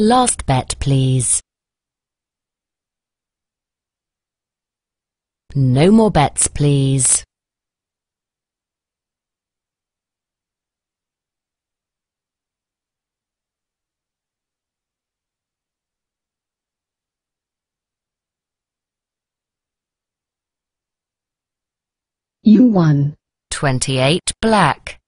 Last bet, please. No more bets, please. You won. 28 black.